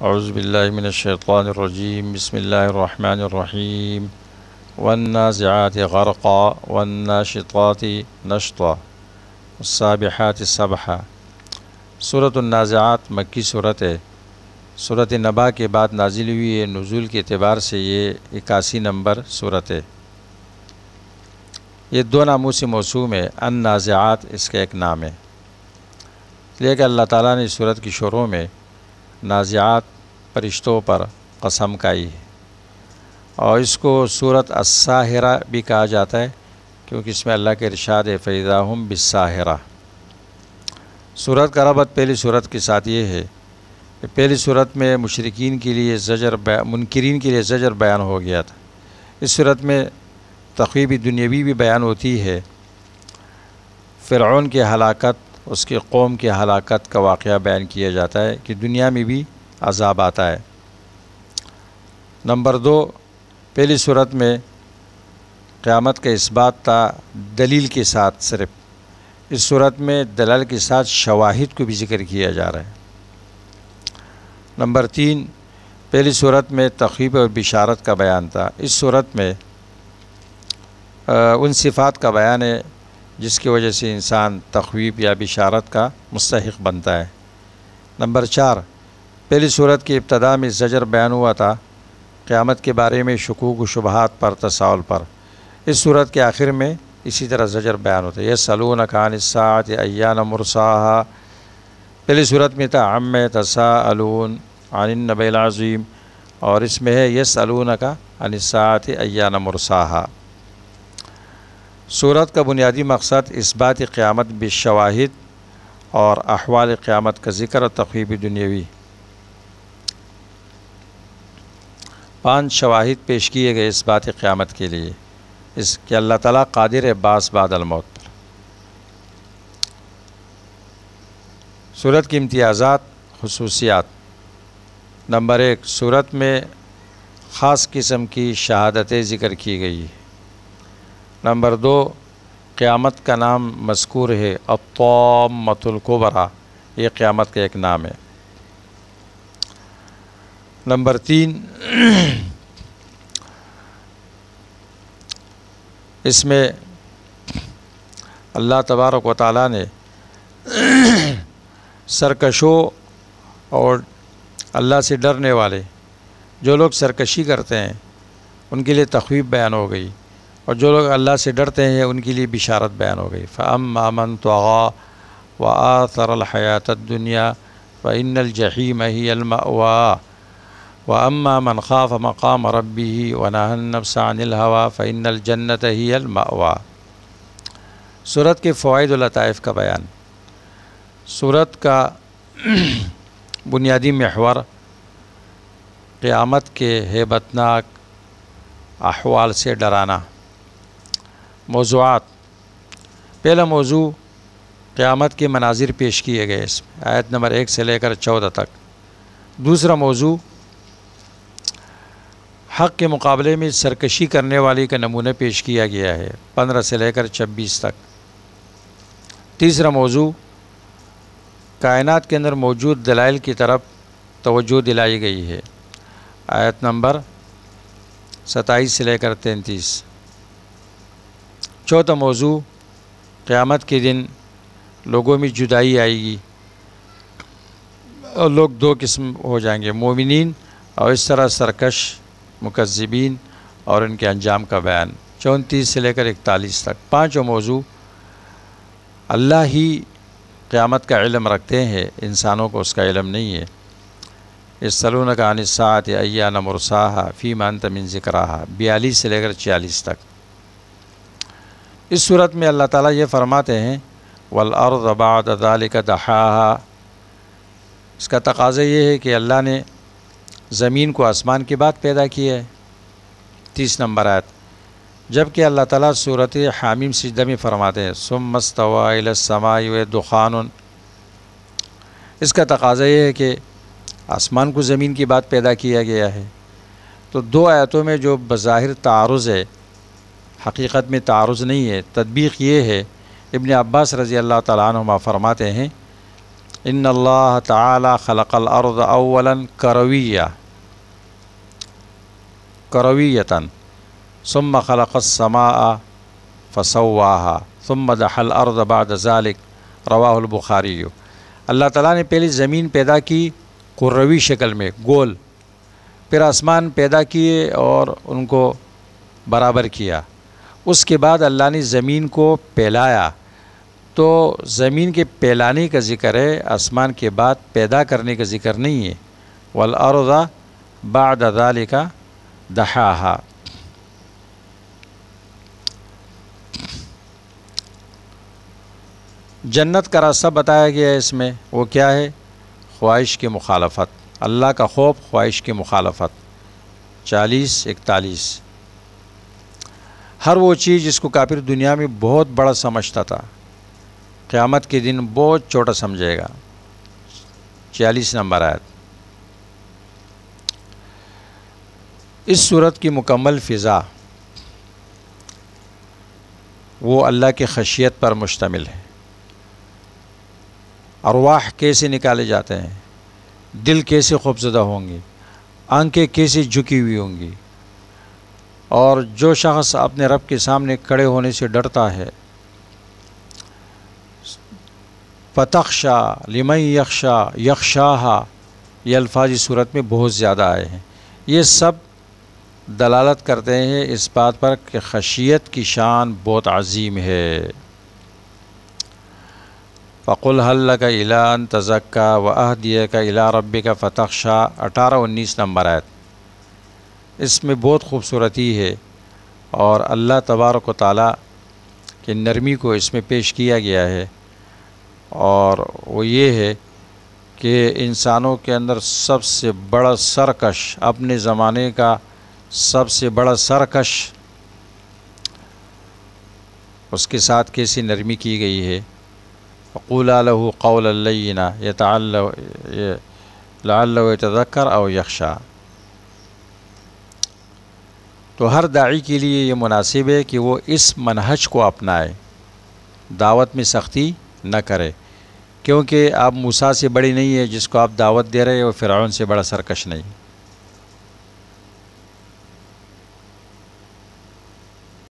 अज़बिल्लिमिनशैतानरजीम बसमीम वन्नाज़ात ग़रक़ा वन्नाशितात नशता साबिहात सबहा सूरतुलनाज़ात मक्की सूरत है सूरत नबा के बाद नाजिल हुई है नज़ुल के अतबार से ये इक्यासी नंबर सूरत है ये दो नामों से मौसूम है अन नाज़ात इसका एक नाम है लेकिन अल्लाह ताला ने सूरत की शुरू में नाज़ात फरिश्तों पर कसम काई है। और इसको सूरत अस्साहिरा भी कहा जाता है, क्योंकि इसमें अल्लाह के इरशाद है फ़ैज़ाहम बिस्साहिरा। सूरत का रबत पहली सूरत के साथ ये है कि पहली सूरत में मुशरकिन के लिए ज़जर मुनकरीन के लिए ज़जर बयान हो गया था। इस सूरत में तक़ीबी दुनियावी भी बयान होती है। फ़िरौन की हलाकत उसके कौम की हलाकत का वाक़ बयान किया जाता है कि दुनिया में भी अजाब आता है। नंबर दो पहली सूरत में क़्यामत का इस बात था दलील के साथ सिर्फ़ इस सूरत में दलाल के साथ शवाहिद को भी ज़िक्र किया जा रहा है। नंबर तीन पहली सूरत में तखीब और बिशारत का बयान था। इस सूरत में आ, उन सिफ़ात का बयान है जिसकी वजह से इंसान तखवीब या बिशारत का मुस्तक बनता है। नंबर चार, पहली सूरत की इब्तदा में ज़जर बयान हुआ था क़्यामत के बारे में शकूक शुबहत पर, तसाउल पर। इस सूरत के आखिर में इसी तरह ज़जर बयान होता है। यह सलून खान सात अयान मुरसाहा। पहली सूरत में था अम तसाअलून आन नबीम और इसमें है यह सलून का अनसात अयान मुरसाहा। सूरत का बुनियादी मकसद इस बात क़्यामत बिशवाहिद और अहवाल क़्यामत का ज़िक्र और तखीबी दुनियावी। पाँच शवाहिद पेश किए गए इस बात क़्यामत के लिए इस कि अल्लाह ताला कादिर बास बादल मौत पर। सूरत की इम्तियाज़ात खसूसियात। नंबर एक, सूरत में ख़ास किस्म की शहादतें ज़िक्र की गई। है नंबर दो, क़्यामत का नाम मस्कूर है अतमतुल्कुबरा ये क़्यामत का एक नाम है। नंबर तीन, इसमें अल्लाह तबारक व ताली ने सरकशों और अल्लाह से डरने वाले, जो लोग सरकशी करते हैं, उनके लिए तखवीब बयान हो गई। और जो लोग अल्लाह से डरते हैं, उनके लिए बिशारत बयान हो गई। फ़म मामन तो व आसर हयात दुनिया व इन जहीम ही अलमवा व अम्मा मन खाफ मकाम रबी व नहनफ़ानिल हवा फ़ैन जन्नत ही अलमवा सूरत के फ़वाद लताइफ़ का बयान। सूरत का बुनियादी महवर, क़यामत के हेबतनाक अहवाल से डराना। मौज़ूआत। पहला मौजू क़यामत के मनाजिर पेश किए गए इसमें, आयत नंबर एक से लेकर चौदह तक। दूसरा मौजू, हक़ के मुकाबले में सरकशी करने वाली का नमूना पेश किया गया है, पंद्रह से लेकर छब्बीस तक। तीसरा मौजू, कायनात के अंदर मौजूद दलाइल की तरफ़ तवज्जो दिलाई गई है। आयत नंबर सताईस से लेकर तैंतीस। चौथा मौजू, क़यामत के दिन लोगों में जुदाई आएगी और लोग दो किस्म हो जाएँगे मोमिन और इस तरह सरकश मुकज़बिन और इनके अंजाम का बयान। चौंतीस से लेकर इकतालीस तक। पाँचों मौजू, अल्लाह ही क़यामत का इलम रखते हैं, इंसानों को उसका इलम नहीं है। इस सलून का अनसात अया नमरसाहा फ़ी मान तमिन ज़िक्राहा। बयालीस से लेकर छियालीस तक। इस सूरत में अल्लाह ताला ये फरमाते हैं, वल अर्ज़बादाल का दहा इसका तकाज़ा ये है कि अल्लाह ने ज़मीन को आसमान के बाद पैदा किया है। तीस नंबर आयत, जबकि अल्लाह ताला सूरत हामीम सिजदा में फरमाते हैं सुम मस्तवासमाई व दुखान इसका तकाज़ा ये है कि आसमान को ज़मीन के बाद पैदा किया गया है। तो दो आयतों में जो बज़ाहिर तारुज़ है हकीकत में तारुज़ नहीं है। तदबीक ये है, इबन अब्बास रज़ी अल्लाह तमा फरमाते हैं इन अल्लाह ताला खलक़ल अर्द अव्वलन करविया, करवीयतन, सुम्म खलक़समा फ़सवाहा सुम्म दहल अर्द बाद ज़ालिक, रवाहुल बुखारी अल्लाह ताला ने पहले ज़मीन पैदा की कुर्रवी शक्ल में, गोल। फिर आसमान पैदा किए और उनको बराबर किया। उसके बाद अल्लाह ने ज़मीन को फैलाया। तो ज़मीन के फैलाने का ज़िक्र है, आसमान के बाद पैदा करने का ज़िक्र नहीं है। वल अर्दा बाद का दहा जन्नत का रास्ता बताया गया है इसमें, वो क्या है? ख्वाहिश की मुखालफत। अल्लाह का खौफ, ख्वाहिश की मुखालफत। चालीस, इकतालीस। हर वो चीज़ जिसको काफिर दुनिया में बहुत बड़ा समझता था, क़्यामत के दिन बहुत छोटा समझेगा। चालीस नंबर आयत। इस सूरत की मुकम्मल फ़िज़ा वो अल्लाह की खशियत पर मुश्तमिल है। अरवाह कैसे निकाले जाते हैं? दिल कैसे खौफजदा होंगे? आँखें कैसे झुकी हुई होंगी? और जो शख्स अपने रब के सामने खड़े होने से डरता है फ़तक्षा लिमई यक्षा यक्षाहा ये अल्फाज इस सूरत में बहुत ज़्यादा आए हैं। ये सब दलालत करते हैं इस बात पर कि खशियत की शान बहुत अजीम है। फ़कुल हल्ल का इलान तज़क्का व अहदिया का इला रब का फ़तक्षा अठारह उन्नीस नंबर आयत। इसमें बहुत खूबसूरती है और अल्लाह तबारक ताली की नरमी को इसमें पेश किया गया है। और वो ये है कि इंसानों के अंदर सबसे बड़ा सरकश, अपने ज़माने का सबसे बड़ा सरकश, उसके साथ कैसी नरमी की गई है? क़ूला लहू कौलना ये तज़क्कर और यक्षा तो हर दाई के लिए ये मुनासिब है कि वो इस मनहज को अपनाए। दावत में सख्ती न करे। क्योंकि आप मूसा से बड़ी नहीं है, जिसको आप दावत दे रहे हो फ़िरौन से बड़ा सरकश नहीं।